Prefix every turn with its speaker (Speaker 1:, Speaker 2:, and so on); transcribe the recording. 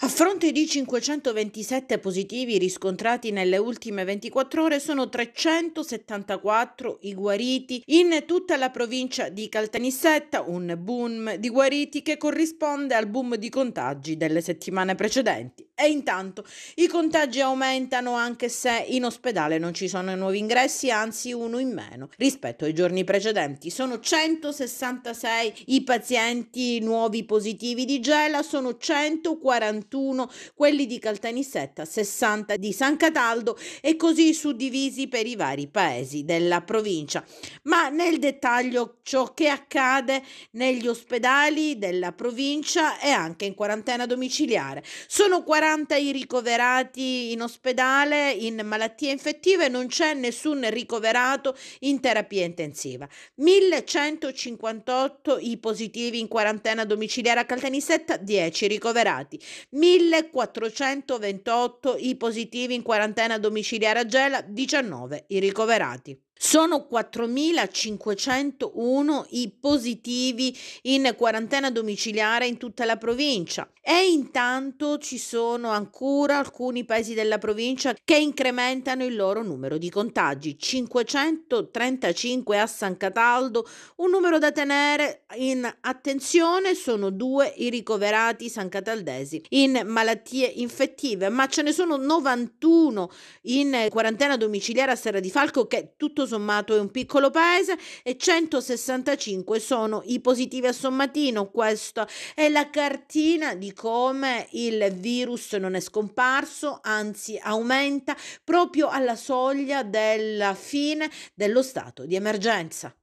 Speaker 1: A fronte di 527 positivi riscontrati nelle ultime 24 ore, sono 374 i guariti in tutta la provincia di Caltanissetta, un boom di guariti che corrisponde al boom di contagi delle settimane precedenti. E intanto i contagi aumentano anche se in ospedale non ci sono nuovi ingressi, anzi uno in meno rispetto ai giorni precedenti. Sono 166 i pazienti nuovi positivi di Gela, sono 140 41 quelli di Caltanissetta, 60 di San Cataldo e così suddivisi per i vari paesi della provincia. Ma nel dettaglio ciò che accade negli ospedali della provincia e anche in quarantena domiciliare. Sono 40 i ricoverati in ospedale in malattie infettive, non c'è nessun ricoverato in terapia intensiva. 1158 i positivi in quarantena domiciliare a Caltanissetta, 10 ricoverati. 1428 i positivi in quarantena domiciliare a Gela, 19 i ricoverati. Sono 4.501 i positivi in quarantena domiciliare in tutta la provincia e intanto ci sono ancora alcuni paesi della provincia che incrementano il loro numero di contagi. 535 a San Cataldo, un numero da tenere in attenzione, sono due i ricoverati san cataldesi in malattie infettive, ma ce ne sono 91 in quarantena domiciliare a Serra di Falco che tutto sommato è un piccolo paese e 165 sono i positivi a Sommatino. Questa è la cartina di come il virus non è scomparso, anzi aumenta proprio alla soglia della fine dello stato di emergenza.